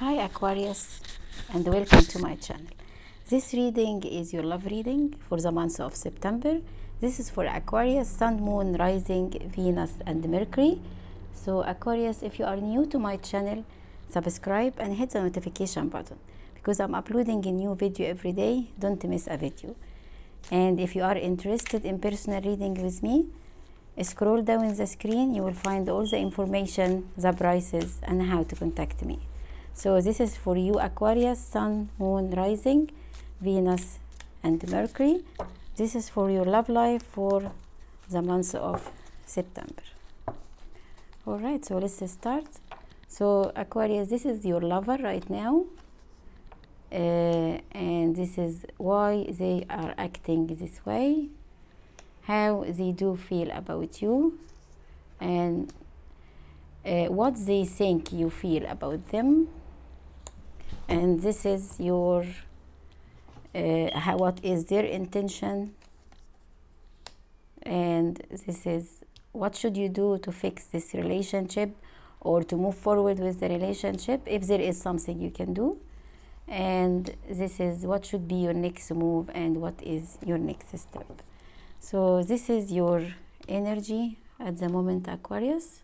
Hi Aquarius and welcome to my channel. This reading is your love reading for the month of September. This is for Aquarius, Sun, Moon, Rising, Venus and Mercury. So Aquarius, if you are new to my channel, subscribe and hit the notification button because I'm uploading a new video every day. Don't miss a video. And if you are interested in personal reading with me, scroll down in the screen. You will find all the information, the prices and how to contact me. So this is for you Aquarius, Sun, Moon, Rising, Venus and Mercury. This is for your love life for the month of September. Alright, so let's start. So Aquarius, this is your lover right now. Uh, and this is why they are acting this way, how they do feel about you, and uh, what they think you feel about them and this is your uh, how, what is their intention? And this is what should you do to fix this relationship or to move forward with the relationship if there is something you can do? And this is what should be your next move and what is your next step? So this is your energy at the moment aquarius.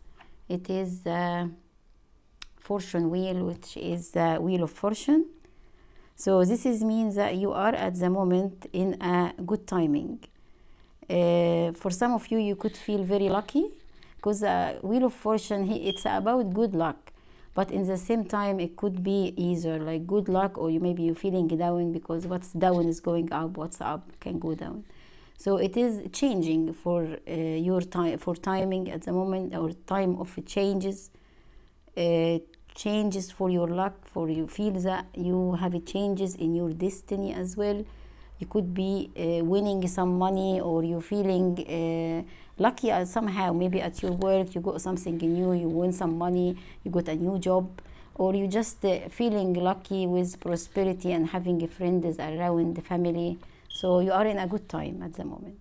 It is the fortune wheel which is the wheel of fortune. So this is means that you are at the moment in a good timing. Uh, for some of you you could feel very lucky because the wheel of fortune it's about good luck. But in the same time it could be either like good luck or you maybe you're feeling down because what's down is going up what's up can go down. So it is changing for uh, your time for timing at the moment or time of changes. Uh, changes for your luck for you feel that you have changes in your destiny as well. You could be uh, winning some money or you're feeling uh, lucky somehow maybe at your work you got something new you win some money you got a new job or you just uh, feeling lucky with prosperity and having friends around the family. So you are in a good time at the moment.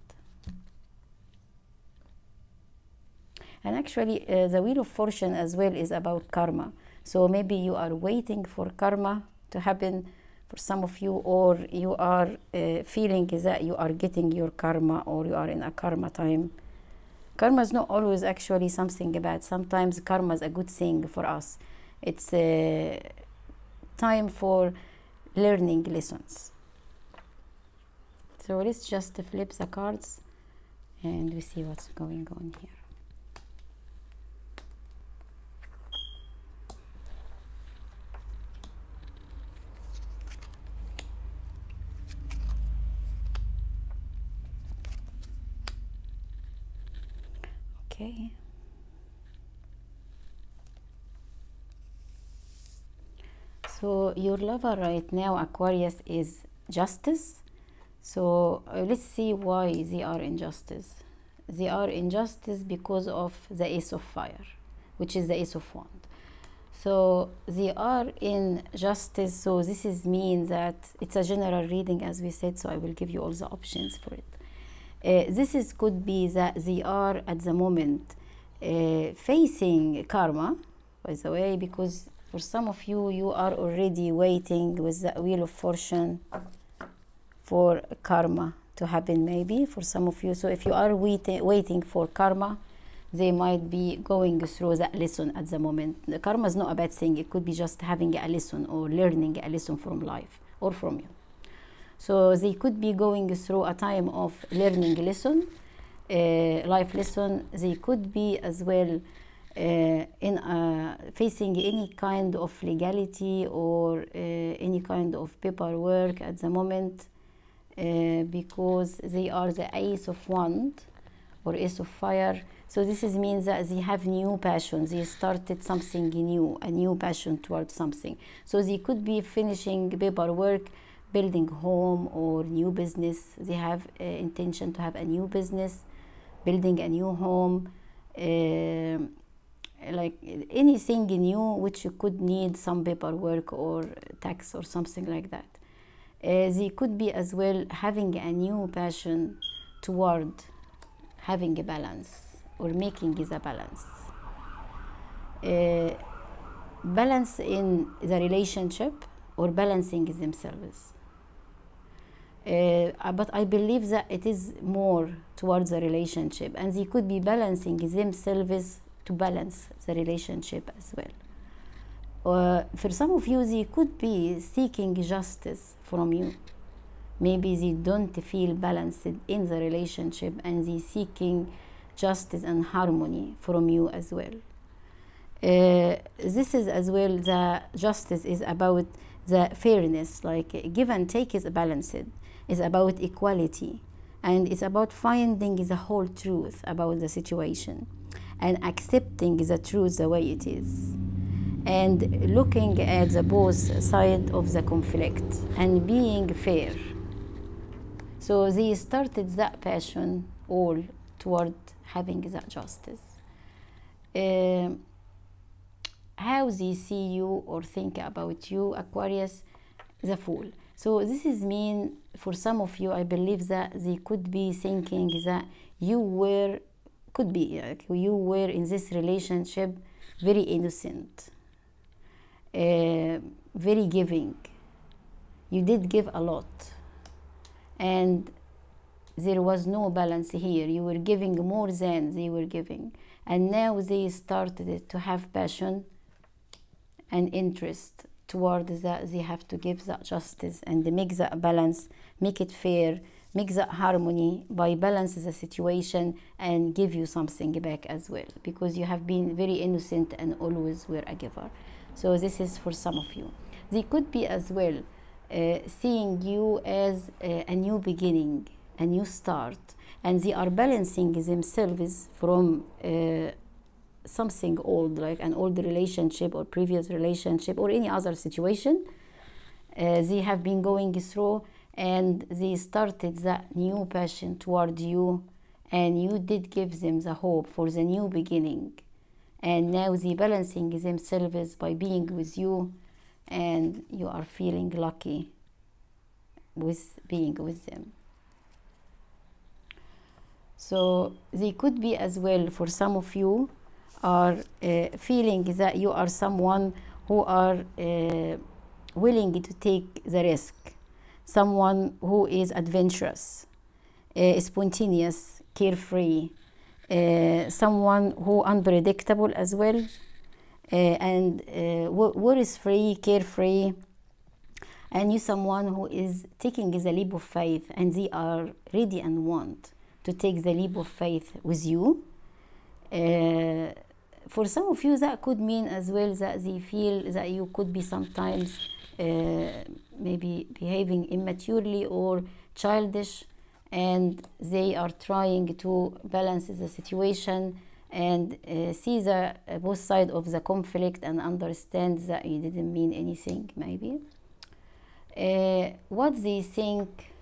And actually uh, the wheel of fortune as well is about karma so maybe you are waiting for karma to happen for some of you or you are uh, feeling that you are getting your karma or you are in a karma time. Karma is not always actually something bad. Sometimes karma is a good thing for us. It's a time for learning lessons. So let's just flip the cards and we see what's going on here Okay. So your lover right now, Aquarius, is justice. So uh, let's see why they are injustice. They are injustice because of the Ace of Fire, which is the Ace of Wand. So they are in justice. So this is mean that it's a general reading, as we said. So I will give you all the options for it. Uh, this is could be that they are at the moment uh, facing karma by the way because for some of you you are already waiting with the wheel of fortune for karma to happen maybe for some of you. So if you are waiting waiting for karma they might be going through that lesson at the moment. The karma is not a bad thing. It could be just having a lesson or learning a lesson from life or from you so they could be going through a time of learning lesson, uh, life lesson. They could be as well uh, in uh, facing any kind of legality or any kind of paperwork at the moment because they are the ace of wand or ace of fire. So this is means that they have new passion. They started something new, a new passion towards something. So they could be finishing paperwork building home or new business they have uh, intention to have a new business building a new home uh, like anything new which you could need some paperwork or tax or something like that uh, they could be as well having a new passion toward having a balance or making is a balance balance in the relationship or balancing themselves. Uh, but I believe that it is more towards the relationship, and they could be balancing themselves to balance the relationship as well. Uh, for some of you, they could be seeking justice from you. Maybe they don't feel balanced in the relationship and they seeking justice and harmony from you as well. Uh, this is as well the justice is about the fairness, like give and take is balanced, is about equality, and it's about finding the whole truth about the situation and accepting the truth the way it is and looking at the both side of the conflict and being fair. So they started that passion all toward having that justice. Uh, how they see you or think about you aquarius the fool so this is mean for some of you i believe that they could be thinking that you were could be like you were in this relationship very innocent uh, very giving. You did give a lot. And there was no balance here. You were giving more than they were giving. And now they started to have passion and interest toward that they have to give that justice and make that balance make it fair make that harmony by balance the situation and give you something back as well. Because you have been very innocent and always were a giver. So this is for some of you. They could be as well uh, seeing you as a, a new beginning a new start. And they are balancing themselves from uh, something old like an old relationship or previous relationship or any other situation uh, they have been going through and they started that new passion toward you and you did give them the hope for the new beginning. And now they balancing themselves by being with you and you are feeling lucky with being with them. So they could be as well for some of you are uh, feeling that you are someone who are uh, willing to take the risk someone who is adventurous uh, spontaneous carefree uh, someone who unpredictable as well uh, and uh, what is free carefree and you someone who is taking the leap of faith and they are ready and want to take the leap of faith with you uh, for some of you that could mean as well that they feel that you could be sometimes uh, maybe behaving immaturely or childish and they are trying to balance the situation and uh, see the uh, both side of the conflict and understand that you didn't mean anything maybe. Uh, what they think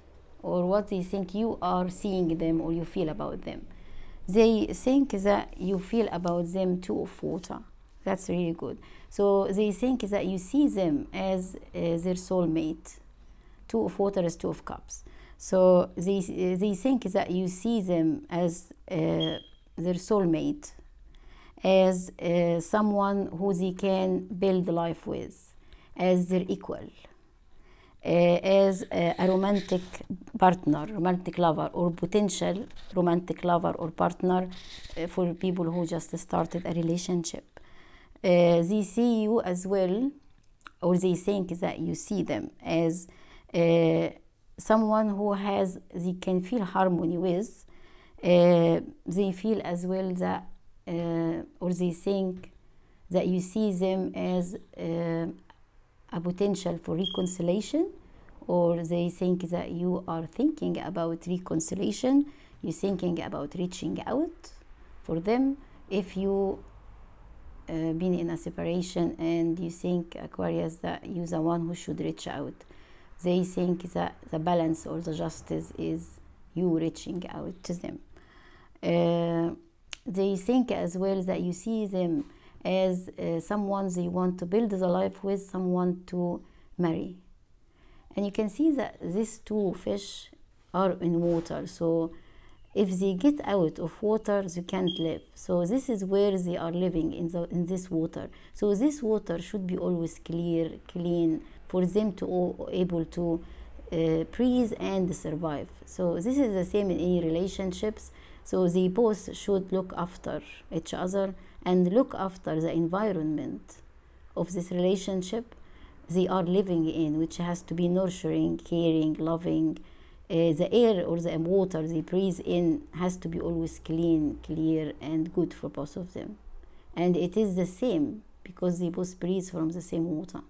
or what they think you are seeing them or you feel about them they think that you feel about them two of water that's really good. So they think that you see them as uh, their soulmate. Two of water is two of cups. So they, they think that you see them as uh, their soulmate as uh, someone who they can build life with as their equal Eh, as a, eh, a, romantic partner, romantic lover, or potential romantic lover or partner uh, for people who just started a relationship. Uh, they see you as well, or they think that you see them as someone who has they can feel harmony with. they feel as well that, or they think that you see them as a potential for reconciliation or they think that you are thinking about reconciliation you're thinking about reaching out for them. If you uh, been in a separation and you think aquarius that you're the one who should reach out they think that the balance or the justice is you reaching out to them. Uh, they think as well that you see them as uh, someone they want to build the life with, someone to marry. And you can see that these two fish are in water. So if they get out of water they can't live. So this is where they are living in the in this water. So this water should be always clear clean for them to o- able to uh, breathe and survive. So this is the same in any relationships. So they both should look after each other and look after the environment of this relationship they are living in which has to be nurturing caring loving uh, the air or the water they breathe in has to be always clean, clear, and good for both of them. And it is the same because they both breathe from the same water.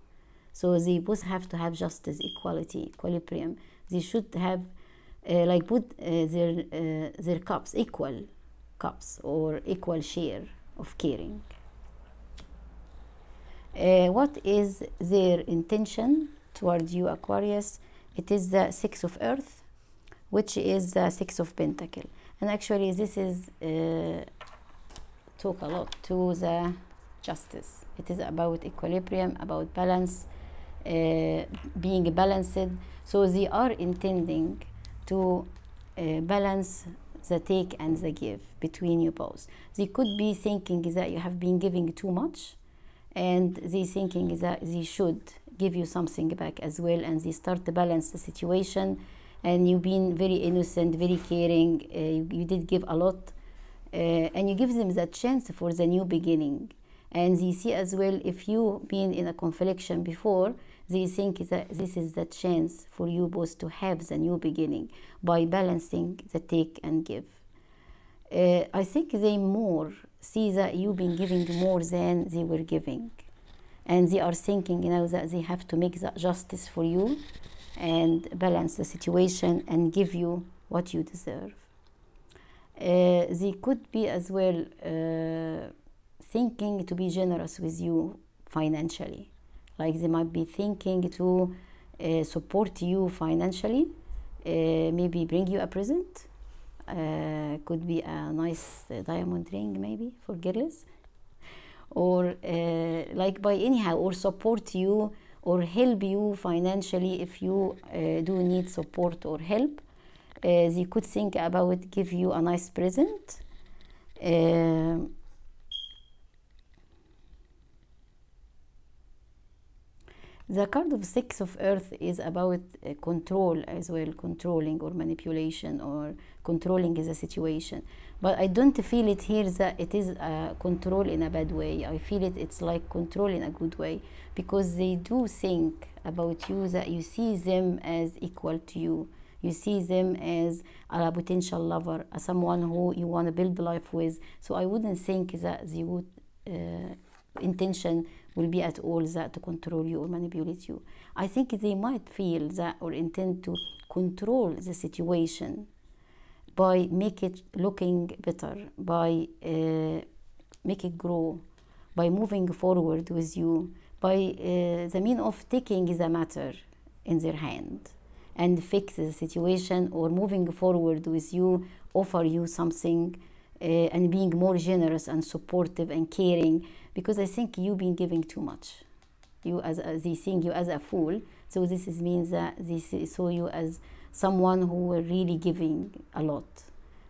So they both have to have justice, equality, equilibrium. They should have, uh, like, put uh, their uh, their cups equal cups or equal share of caring. Uh, what is their intention toward you, Aquarius? It is the six of earth, which is the six of pentacle. And actually, this is uh, talk a lot to the justice. It is about equilibrium, about balance, uh, being balanced. So they are intending to uh, balance the take and the give between you both. They could be thinking that you have been giving too much, and they thinking that they should give you something back as well, and they start to balance the situation. And you've been very innocent, very caring. Uh, you, you did give a lot, uh, and you give them that chance for the new beginning. And they see as well if you've been in a confliction before, they think that this is the chance for you both to have the new beginning by balancing the take and give. Uh, I think they more see that you've been giving more than they were giving. And they are thinking now that they have to make that justice for you and balance the situation and give you what you deserve. Uh, they could be as well uh, thinking to be generous with you financially. Like they might be thinking to uh, support you financially, uh, maybe bring you a present. Uh, could be a nice uh, diamond ring, maybe for girls, or uh, like by anyhow, or support you or help you financially if you uh, do need support or help. They could think about give you a nice present. The card of Six of Earth is about uh, control as well, controlling or manipulation or controlling the situation. But I don't feel it here that it is uh, control in a bad way. I feel it it's like control in a good way because they do think about you that you see them as equal to you. You see them as a potential lover, as someone who you want to build life with. So I wouldn't think that they would uh, intention will be at all that to control you or manipulate you. I think they might feel that or intend to control the situation by make it looking better, by uh, make it grow, by moving forward with you, by uh, the mean of taking the matter in their hand and fix the situation or moving forward with you, offer you something uh, and being more generous and supportive and caring because I think you've been giving too much. You as, they see you as a fool, so this is means that they saw you as someone who were really giving a lot,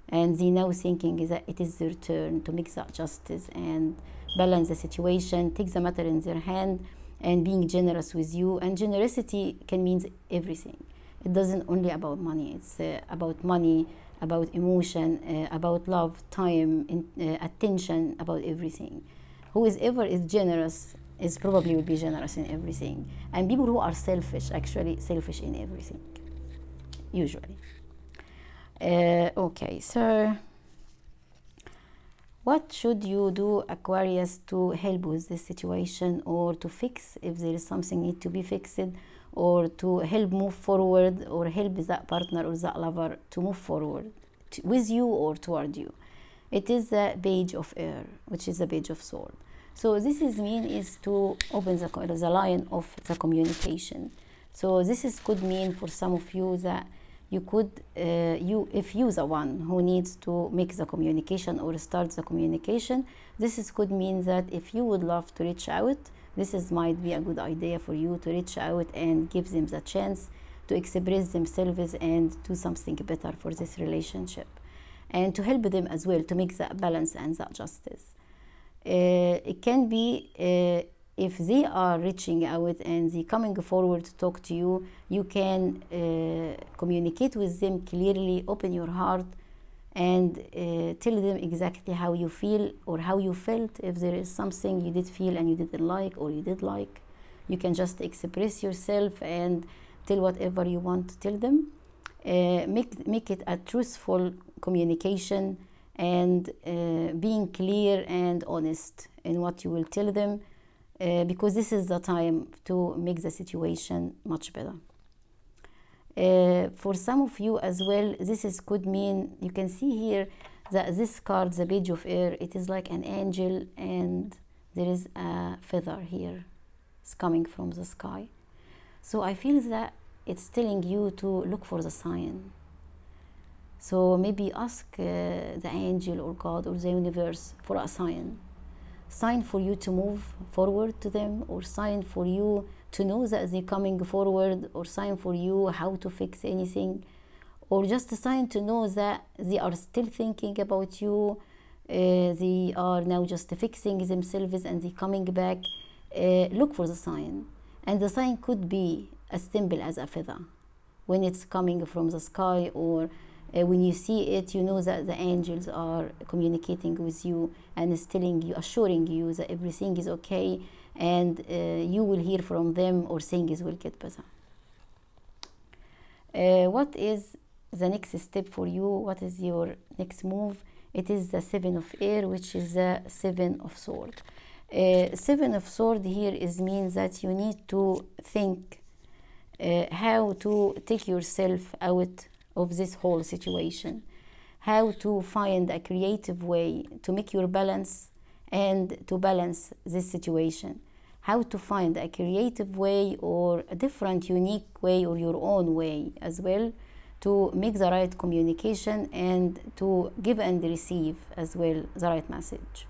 and they now thinking is that it is their turn to make that justice and balance the situation, take the matter in their hand, and being generous with you. And generosity can mean everything. It doesn't only about money. It's uh, about money, about emotion, uh, about love, time, in, uh, attention, about everything who is ever is generous is probably will be generous in everything. And people who are selfish actually selfish in everything usually. Uh, okay so what should you do aquarius to help with this situation or to fix if there is something need to be fixed or to help move forward or help that partner or that lover to move forward to, with you or toward you it is the page of air which is the page of sword. So this is mean is to open the, the line of the communication. So this is could mean for some of you that you could uh, you if you the one who needs to make the communication or start the communication this is could mean that if you would love to reach out this is might be a good idea for you to reach out and give them the chance to express themselves and do something better for this relationship and to help them as well to make that balance and that justice. Uh, it can be uh, if they are reaching out and they coming forward to talk to you, you can uh, communicate with them clearly, open your heart, and uh, tell them exactly how you feel or how you felt. If there is something you did feel and you didn't like or you did like, you can just express yourself and tell whatever you want to tell them. Uh, make make it a truthful communication and uh, being clear and honest in what you will tell them uh, because this is the time to make the situation much better. Uh, for some of you as well, this is could mean you can see here that this card, the page of air, it is like an angel and there is a feather here. It's coming from the sky. So I feel that it's telling you to look for the sign. So maybe ask uh, the angel or God or the universe for a sign. Sign for you to move forward to them, or sign for you to know that they're coming forward, or sign for you how to fix anything, or just a sign to know that they are still thinking about you. Uh, they are now just fixing themselves and they're coming back. Uh, look for the sign. And the sign could be as simple as a feather when it's coming from the sky or uh, when you see it, you know that the angels are communicating with you and is telling you, assuring you that everything is okay, and uh, you will hear from them or things will get better. Uh, what is the next step for you? What is your next move? It is the seven of air, which is the seven of sword. Uh, seven of sword here is means that you need to think uh, how to take yourself out of this whole situation how to find a creative way to make your balance and to balance this situation how to find a creative way or a different unique way or your own way as well to make the right communication and to give and receive as well the right message.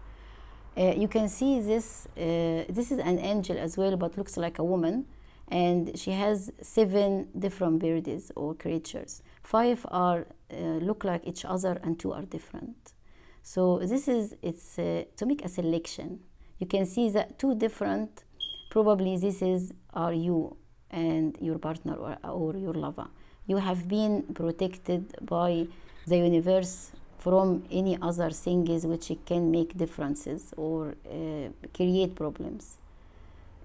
Uh, you can see this uh, this is an angel as well but looks like a woman and she has seven different birds or creatures. Five are uh, look like each other and two are different. So this is it's uh, to make a selection. You can see that two different probably this is are you and your partner or, or your lover. You have been protected by the universe from any other things which can make differences or uh, create problems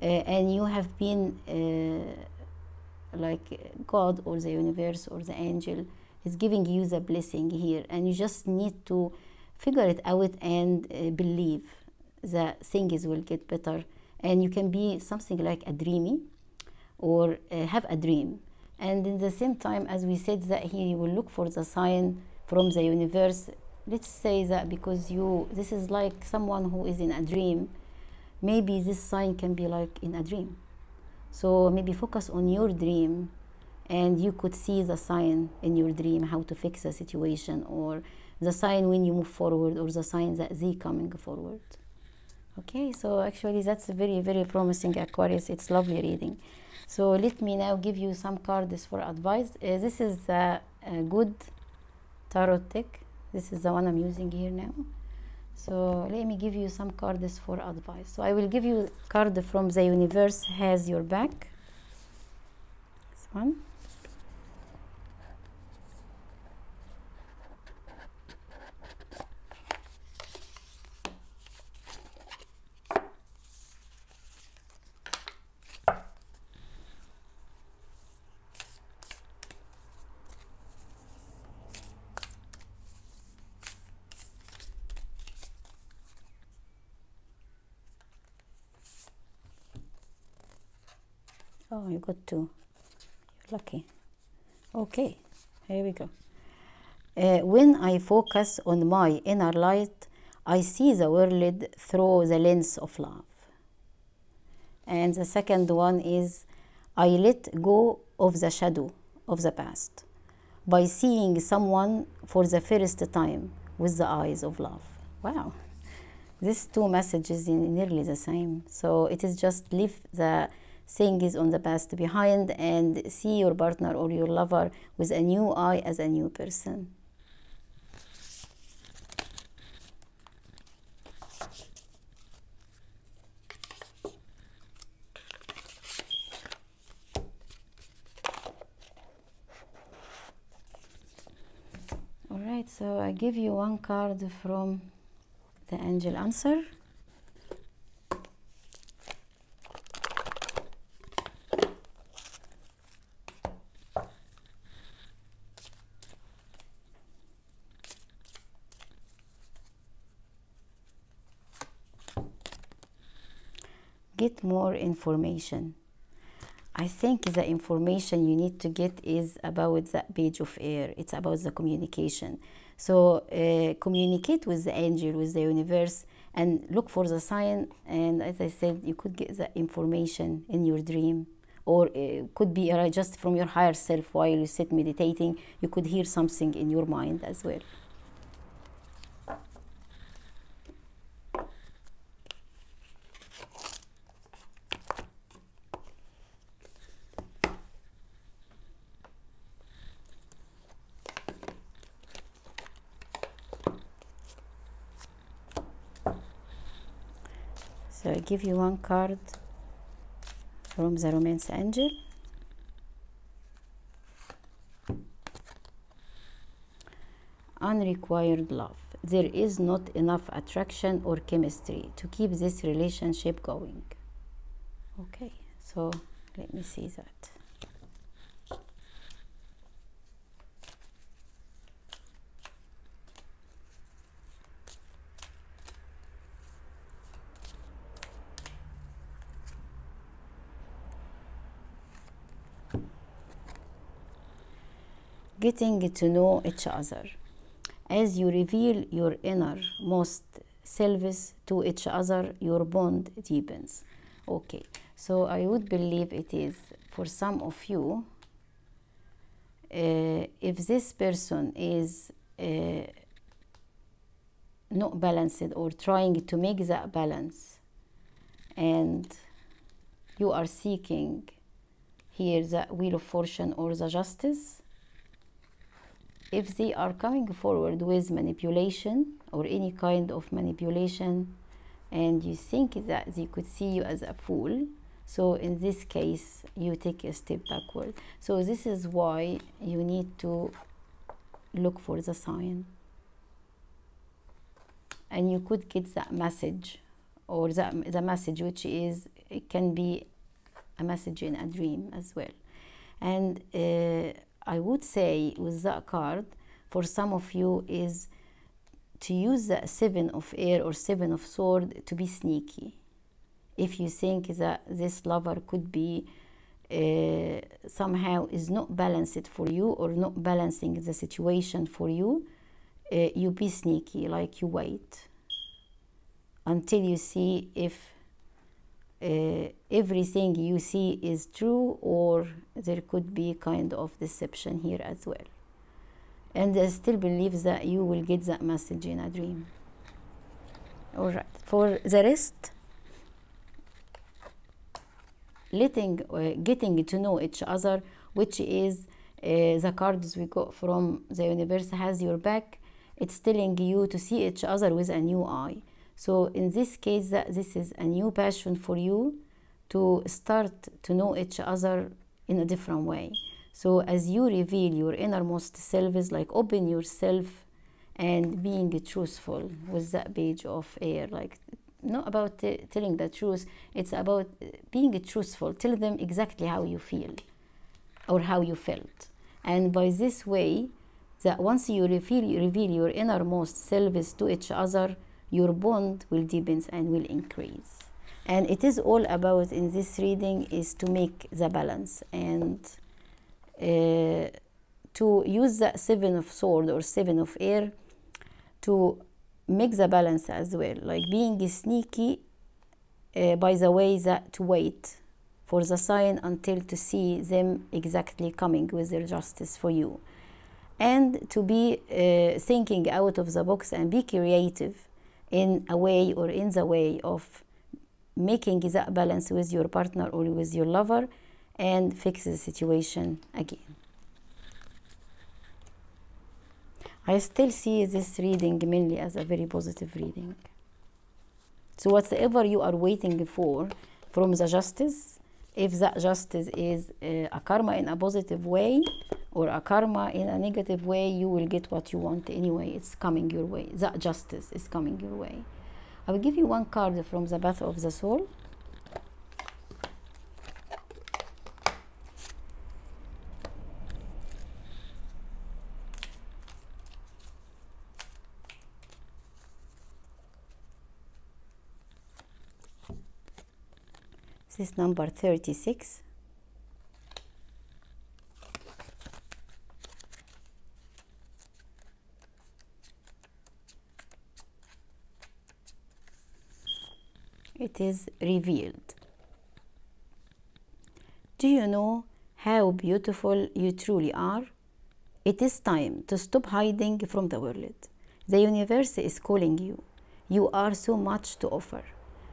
and you have been uh, like God or the universe or the angel is giving you the blessing here, and you just need to figure it out and uh, believe that things will get better. And you can be something like a dreamy or uh, have a dream. And in the same time, as we said that here, you will look for the sign from the universe. Let's say that because you, this is like someone who is in a dream maybe this sign can be like in a dream. So maybe focus on your dream and you could see the sign in your dream how to fix the situation or the sign when you move forward or the sign that they coming forward. Okay so actually that's a very very promising aquarius. It's lovely reading. So let me now give you some cards for advice. Uh, this is a, a good tarot deck this is the one i'm using here now so let me give you some cards for advice. So i will give you card from the universe. Has your back. This one Oh, you got two. You're lucky. Okay, here we go. Uh, when I focus on my inner light, I see the world through the lens of love. And the second one is I let go of the shadow of the past by seeing someone for the first time with the eyes of love. Wow. These two messages are nearly the same. So it is just leave the Seeing is on the past behind and see your partner or your lover with a new eye as a new person. All right, so I give you one card from the angel answer. Get more information I think the information you need to get is about the page of air. It's about the communication. So uh, communicate with the angel, with the universe, and look for the sign. And as I said, you could get the information in your dream, or it could be uh, just from your higher self while you sit meditating. You could hear something in your mind as well. So I give you one card from the Romance Angel. Unrequired love. There is not enough attraction or chemistry to keep this relationship going. Okay, so let me see that. Getting to know each other. As you reveal your innermost selves to each other, your bond deepens. Okay, so I would believe it is for some of you. Uh, if this person is uh, not balanced or trying to make that balance, and you are seeking here the wheel of fortune or the justice, if they are coming forward with manipulation or any kind of manipulation and you think that they could see you as a fool so in this case you take a step backward. So this is why you need to look for the sign. And you could get that message or that the message which is it can be a message in a dream as well. And uh, I would say with that card for some of you is to use the seven of air or seven of sword to be sneaky. If you think that this lover could be uh, somehow is not balanced for you or not balancing the situation for you uh, you be sneaky like you wait until you see if uh, everything you see is true or there could be kind of deception here as well. And I still believe that you will get that message in a dream. All right. For the rest letting uh, getting to know each other which is uh, the cards we got from the universe has your back. It's telling you to see each other with a new eye so in this case, this is a new passion for you to start to know each other in a different way. So as you reveal your innermost selves, like open yourself and being truthful with that page of air, like not about telling the truth, it's about being truthful. Tell them exactly how you feel or how you felt. And by this way, that once you reveal, you reveal your innermost selves to each other, your bond will deepen and will increase. And it is all about in this reading is to make the balance and uh, to use the seven of sword or seven of air to make the balance as well. Like being sneaky uh, by the way that to wait for the sign until to see them exactly coming with their justice for you. And to be uh, thinking out of the box and be creative in a way or in the way of making that balance with your partner or with your lover and fix the situation again. I still see this reading mainly as a very positive reading. So whatever you are waiting for from the justice, if that justice is uh, a karma in a positive way or a karma in a negative way you will get what you want anyway. It's coming your way. That justice is coming your way. I will give you one card from the path of the soul this is number 36 it is revealed. Do you know how beautiful you truly are? It is time to stop hiding from the world. The universe is calling you. You are so much to offer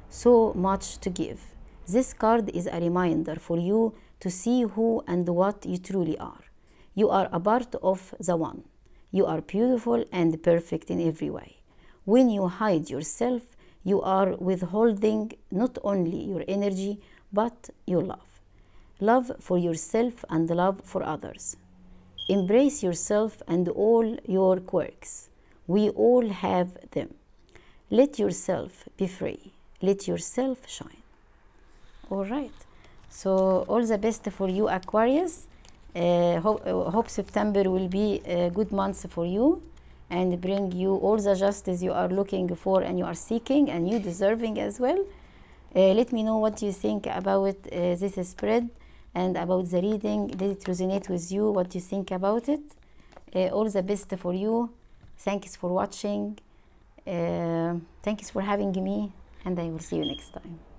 so much to give this card is a reminder for you to see who and what you truly are. You are a part of the one. You are beautiful and perfect in every way. When you hide yourself, you are withholding not only your energy but your love. Love for yourself and love for others. Embrace yourself and all your quirks. We all have them. Let yourself be free. Let yourself shine all right. So all the best for you aquarius. Uh, hope, uh, hope september will be a good month for you and bring you all the justice you are looking for and you are seeking and you deserving as well. Uh, let me know what you think about uh, this spread and about the reading. Did it resonate with you what you think about it? Uh, all the best for you. Thanks for watching. Uh, thanks for having me and i will see you next time